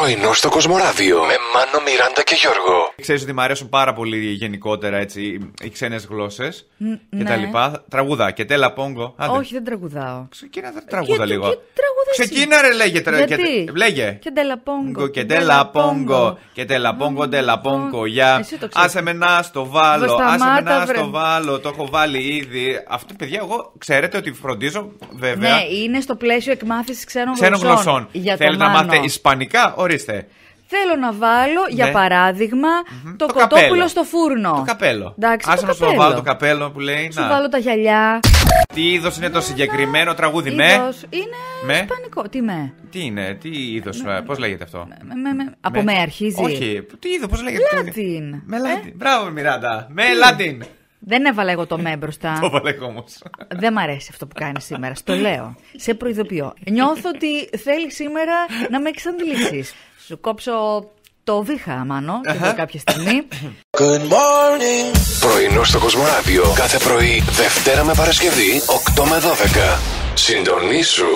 Πρωινό στο Κοσμοράδιο με Μάνο, Μιράντα και Γιώργο. Ξέρεις ότι μου αρέσουν πάρα πολύ γενικότερα έτσι, οι ξένες γλώσσες και ναι. τα λοιπά. Τραγούδα και τέλα πόγκο. Άντε. Όχι, δεν τραγουδάω. Ξεκίνα τα τραγούδα Και- λίγο. και τραγούδα εσύ. Ξεκίνα ρε λέγε. τρα- Γιατί; και- Λέγε. Και τελαπόγκο. Και τέλα πόγκο. Και τέλα πόγκο, τέλα πόγκο. Για Εσύ το ξέρεις. άσε με να στο βάλω. Βα- Άσε με σταμάτα, να βρε. στο βάλω. Το έχω βάλει ήδη. Αυτό παιδιά, εγώ ξέρετε ότι φροντίζω βέβαια. Ναι, είναι στο πλαίσιο εκμάθησης ξένων, Ξένων γλωσσών. Για το Θέλετε να Μάνο. μάθετε Ισπανικά, ορίστε. Θέλω να βάλω, για Ναι. παράδειγμα, το, Το κοτόπουλο καπέλο. στο φούρνο. Το καπέλο. Εντάξει, Άσε το να σου καπέλο. βάλω το καπέλο που λέει. Σου να. βάλω τα γυαλιά. Τι είδος είναι το συγκεκριμένο τραγούδι, με; Είδος. Είναι Με; ισπανικό. Τι με; Τι είναι, τι είδος, πώς λέγεται αυτό; με, με, με. Από με αρχίζει. Όχι, τι είδος, πώς λέγεται. το- Λάτιν. Με Ε; Λάτιν. Μπράβο, Μιράντα. Με Λάτιν. Δεν έβαλα εγώ το με μπροστά. Το βάλε όμως. Δεν μ' αρέσει αυτό που κάνει σήμερα. Στο λέω. Σε προειδοποιώ. Νιώθω ότι θέλει σήμερα να με εξαντλήσεις. Σου κόψω το βήχα, Μάνο, και εγώ κάποια στιγμή. Πρωινό στο Κοσμοράδιο κάθε πρωί, Δευτέρα με Παρασκευή, 8 με 12. Συντονίσου